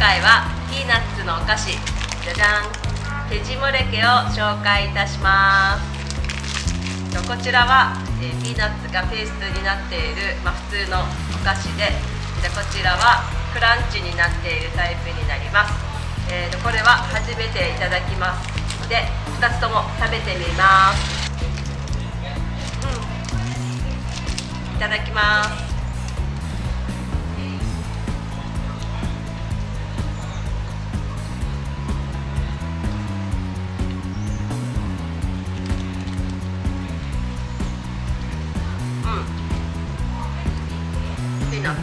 回はピーナッツのお菓子じゃじゃんケジモレケを紹介いたします。こちらは、えー、ピーナッツがペーストになっている、まあ、普通のお菓子ででこちらはクランチになっているタイプになります、えー、これは初めていただきます。ので2つとも食べてみます、うん、いただきます。うん。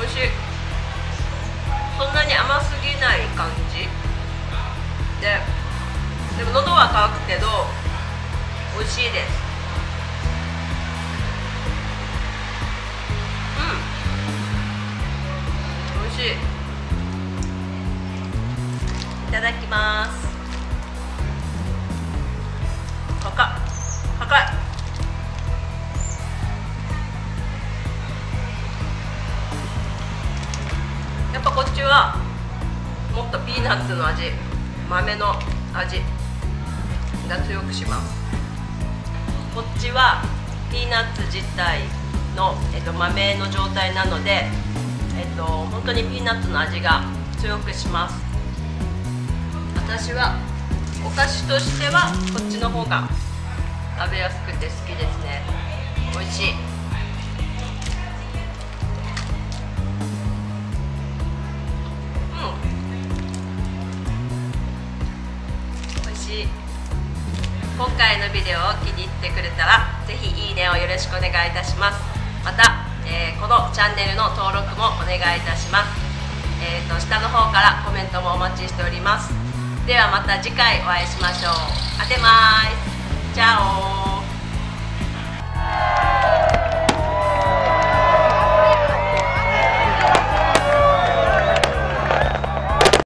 美味しい。そんなに甘すぎない感じ。ででも喉は渇くけど美味しいです。うん。美味しい。いただきます。ちはもっとピーナッツの味豆の味が強くします。こっちはピーナッツ自体の、えっと、豆の状態なので、えっと、本当にピーナッツの味が強くします。私はお菓子としてはこっちの方が食べやすくて好きですね。美味しい。し今回のビデオを気に入ってくれたら是非いいねをよろしくお願いいたします。また、えー、このチャンネルの登録もお願いいたします。えー、と下の方からコメントもお待ちしております。ではまた次回お会いしましょう。あてまーす。